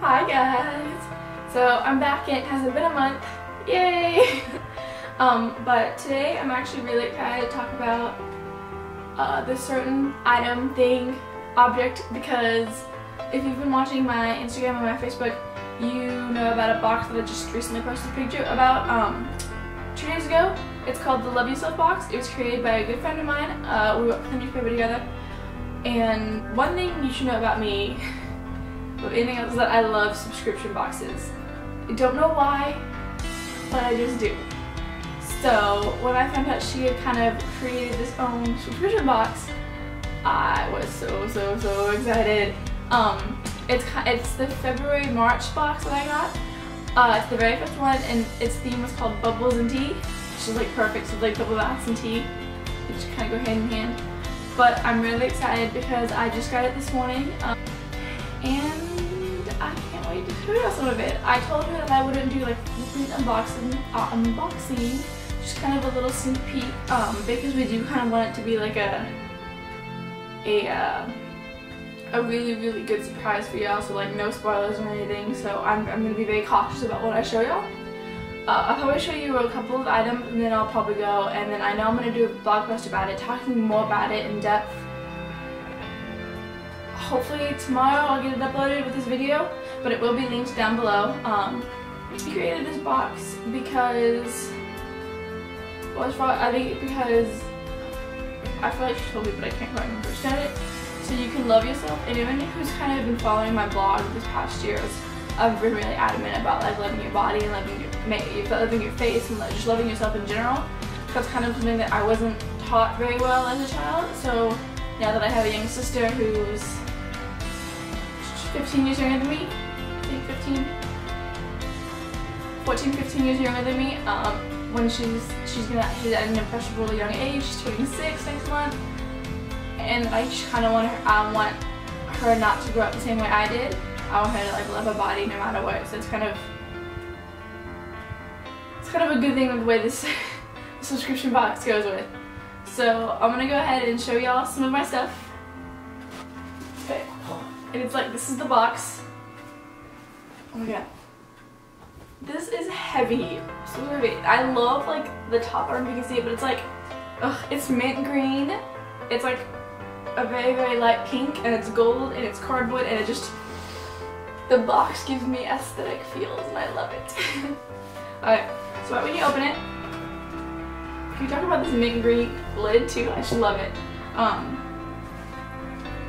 Hi guys! So I'm back and it hasn't been a month. Yay! um, but today I'm actually really excited to talk about uh, this certain item, thing, object because if you've been watching my Instagram and my Facebook, you know about a box that I just recently posted a picture about um, two days ago. It's called the Love Yourself box. It was created by a good friend of mine. Uh, we worked for the newspaper together. And one thing you should know about me, but anything else, is that I love subscription boxes. I don't know why, but I just do. So when I found out she had kind of created this own subscription box, I was so so so excited. Um, it's it's the February March box that I got. Uh, it's the very first one, and its theme was called Bubbles and Tea, which is like perfect. So like bubble baths and tea, which kind of go hand in hand. But I'm really excited because I just got it this morning, um, and Some of it. I told her that I wouldn't do like complete unboxing, uh, unboxing, just kind of a little sneak peek, um, because we do kind of want it to be like a a. Uh, a really, really good surprise for y'all, so like no spoilers or anything, so I'm, I'm to be very cautious about what I show y'all. Uh, I'll probably show you a couple of items and then I'll probably go, and then I know I'm going to do a blog post about it, talking more about it in depth. Hopefully tomorrow I'll get it uploaded with this video, but it will be linked down below. Um, created this box because, well, I think because, I feel like she told me, but I can't quite remember. She said it so you can love yourself. Anyone who's kind of been following my blog this past year, I've been really adamant about like loving your body and loving your, loving your face and just loving yourself in general. That's kind of something that I wasn't taught very well as a child. So now that I have a young sister who's 15 years younger than me, think 15, 14, 15 years younger than me, um, when she's she's gonna she's at an impressionable young age, she's turning six next month and I just kind of want her, I want her not to grow up the same way I did. I want her to like love her body no matter what. So it's kind of, it's kind of a good thing with the way this subscription box goes with. So I'm gonna go ahead and show y'all some of my stuff. Okay, and it's like, this is the box. Oh my god. This is heavy, so heavy. I love like the top, if you can see but it's like, ugh, it's mint green. It's like a very, very light pink and it's gold and it's cardboard and it just, the box gives me aesthetic feels and I love it. Alright, so right when you open it, can you talk about this mint green lid too? I just love it. Um,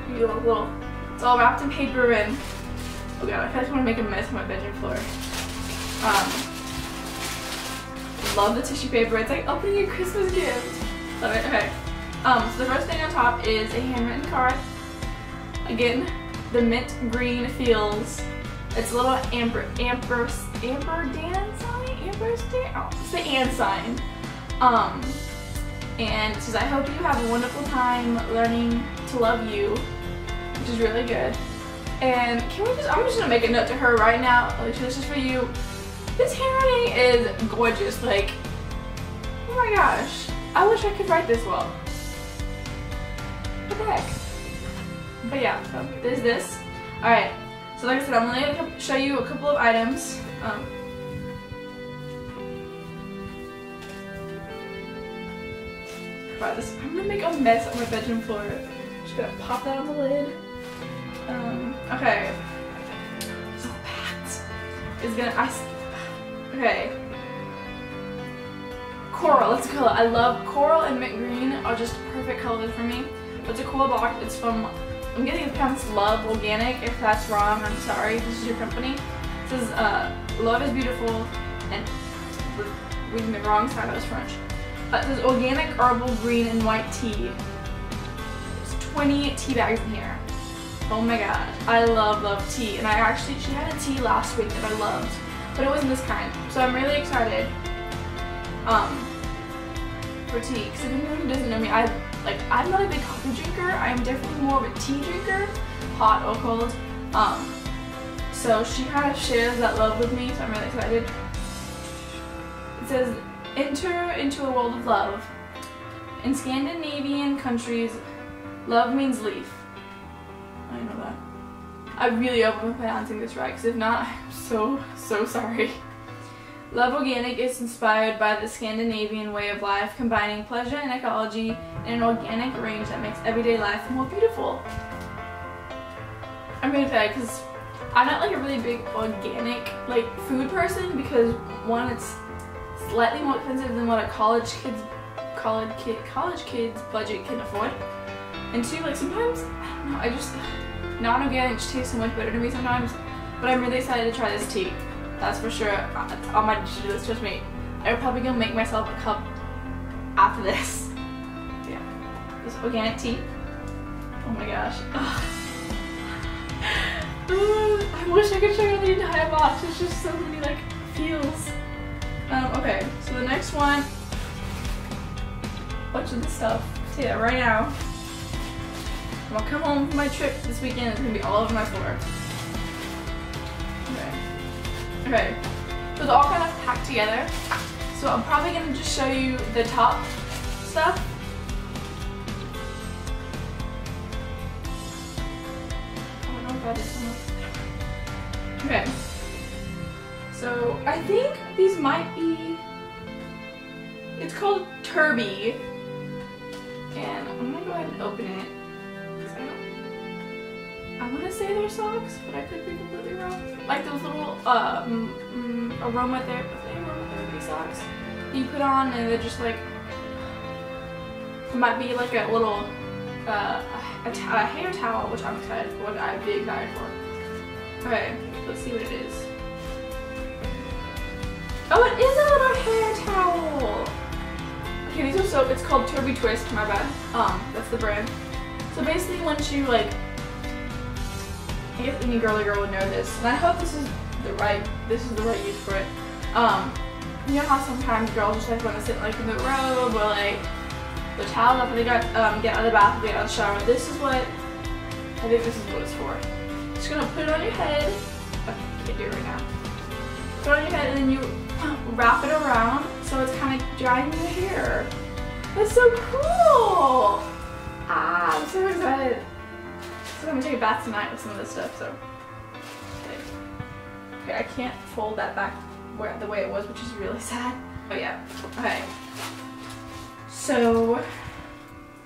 you little, it's all wrapped in paper and, oh god, I just want to make a mess on my bedroom floor. Um, love the tissue paper. It's like opening a Christmas gift. Love it. Okay. Um, so the first thing on top is a handwritten card. Again, the mint green feels. It's a little amber, amber, amber dan sign? Amber dan? Oh, it's the and sign. Um, and it says, I hope you have a wonderful time learning to love you, which is really good. And can we just, I'm just gonna make a note to her right now, Alicia, this is for you. This handwriting is gorgeous, like, oh my gosh. I wish I could write this well What the heck? But yeah, so there's this. Alright, so like I said, I'm only to show you a couple of items. Um, this, I'm gonna make a mess on my bedroom floor. Just gonna pop that on the lid. Um, okay. So that is gonna, I, okay. Coral, let's go. I love coral and mint green are just perfect colors for me. It's a cool box. It's from, I'm getting it pronounced Love Organic. If that's wrong, I'm sorry. This is your company. It says, uh, Love is beautiful, and reading the wrong side, that was French. Uh, it says organic herbal green and white tea. There's 20 tea bags in here. Oh my god, I love, love tea. And I actually, she had a tea last week that I loved, but it wasn't this kind. So I'm really excited um, for tea. Because if anyone who doesn't know me, I like, I'm not a big coffee drinker. I'm definitely more of a tea drinker, hot or cold. Um, so she kind of shares that love with me, so I'm really excited. It says, enter into a world of love. In Scandinavian countries, love means leaf. I really hope I'm pronouncing this right, because if not, I'm so, so sorry. Love Organic is inspired by the Scandinavian way of life, combining pleasure and ecology in an organic range that makes everyday life more beautiful. I'm really excited because I'm not like a really big organic like food person because one, it's slightly more expensive than what a college kid's college kid college kids budget can afford. And two, like sometimes I don't know, I just non-organic just tastes so much better to me sometimes. But I'm really excited to try this tea. That's for sure. It's on my to-do list. Trust me. I'm probably gonna make myself a cup after this. Yeah, this organic tea. Oh my gosh. I wish I could show you the entire box. It's just so many like feels. Um, okay, so the next one, bunch of the stuff. See that right now. When I come home from my trip this weekend, it's gonna be all over my floor. Okay. Okay. So it's all kind of packed together. So I'm probably gonna just show you the top stuff. I don't know if that is Okay. So I think these might be, it's called Turbie. And I'm gonna go ahead and open it. I, want to say they're socks, but I could be completely wrong. Like those little uh, mm, mm, aromatherapy, aromatherapy socks you put on and they're just like, might be like a little uh, a, a hair towel, which I'm excited for, I'd be excited for. Okay, let's see what it is. Oh, it is a little hair towel. Okay, these are so, it's called Turbie Twist, my bad. Um, that's the brand. So basically once you like, I guess any girly girl would know this, and I hope this is the right, this is the right use for it. Um, you know how sometimes girls just like want to sit like in the robe or like the towel after they got, um, get out of the bath, and get out of the shower. This is what, I think this is what it's for. Just gonna put it on your head. I can't do it right now. Put it on your head and then you wrap it around so it's kind of drying your hair. That's so cool! Ah, I'm so excited. So I'm gonna take a bath tonight with some of this stuff, so. Okay, I can't fold that back where the way it was, which is really sad. But yeah, okay. So,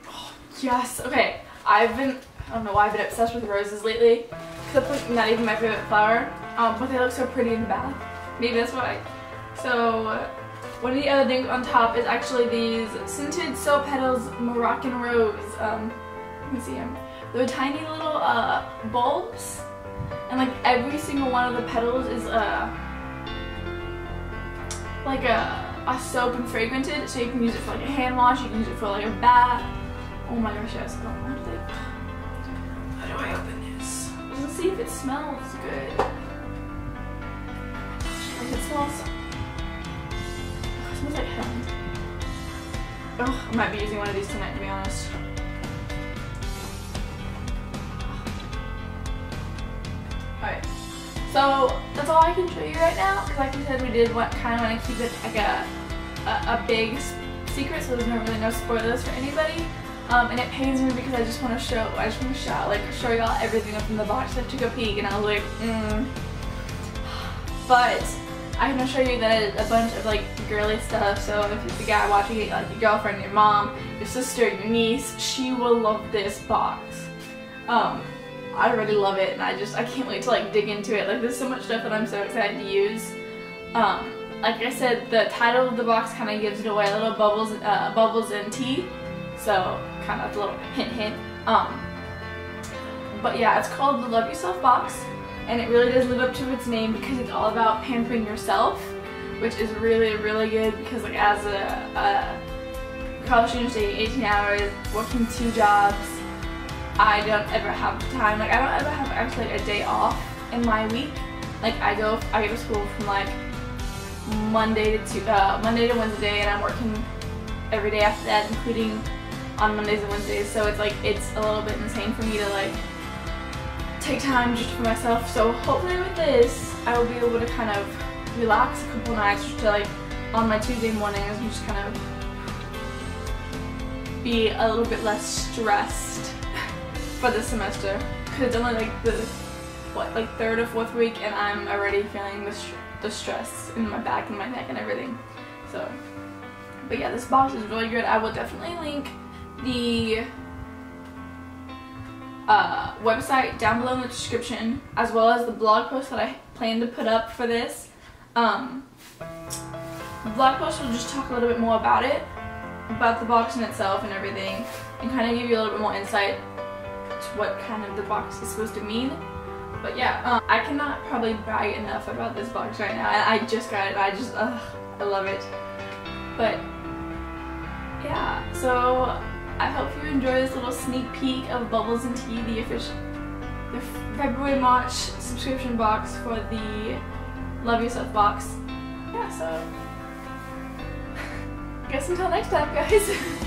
oh, yes, okay. I've been, I don't know why I've been obsessed with roses lately. Because that's like not even my favorite flower. Um, but they look so pretty in the bath. Maybe that's why. So, one of the other things on top is actually these scented soap petals Moroccan rose. Um, let me see them. They're tiny little uh, bulbs, and like every single one of the petals is uh, like a, a soap and fragmented, so you can use it for like a hand wash, you can use it for like a bath. Oh my gosh, yes. Oh, how do they? How do I open this? Let's see if it smells good. Like it smells smells like heaven. Oh, I might be using one of these tonight to be honest. So that's all I can show you right now because like I said we did want, kind of want to keep it like a, a, a big secret so there's no really no spoilers for anybody. Um, and it pains me because I just want to show, I just want to show, like, show y'all everything up in the box. I took a peek and I was like, mm. But I'm gonna show you that a bunch of like girly stuff. So if it's a guy watching it, like your girlfriend, your mom, your sister, your niece, she will love this box. Um, I really love it, and I just I can't wait to like dig into it. Like there's so much stuff that I'm so excited to use. Um, like I said, the title of the box kind of gives it away. Little bubbles, uh, bubbles and tea. So kind of a little hint, hint. Um, but yeah, it's called the Love Yourself box and it really does live up to its name because it's all about pampering yourself which is really really good because like as a, a college student staying 18 hours working two jobs I don't ever have time like I don't ever have actually a day off in my week. Like I go I go to school from like Monday to uh, Monday to Wednesday and I'm working every day after that including on Mondays and Wednesdays. So it's like it's a little bit insane for me to like take time just for myself. So hopefully with this, I will be able to kind of relax a couple nights just to like on my Tuesday mornings and just kind of be a little bit less stressed for this semester. Because it's only like the what like third or fourth week and I'm already feeling the, the stress in my back and my neck and everything. So, but yeah, this box is really good. I will definitely link the uh, website down below in the description as well as the blog post that I plan to put up for this. Um, the blog post will just talk a little bit more about it, about the box in itself and everything, and kind of give you a little bit more insight what kind of the box is supposed to mean. But yeah, um, I cannot probably brag enough about this box right now. I, I just got it. I just, ugh, I love it. But yeah, so I hope you enjoy this little sneak peek of Bubbles and Tea, the official, the February March subscription box for the Love Yourself box. Yeah, so guess until next time, guys.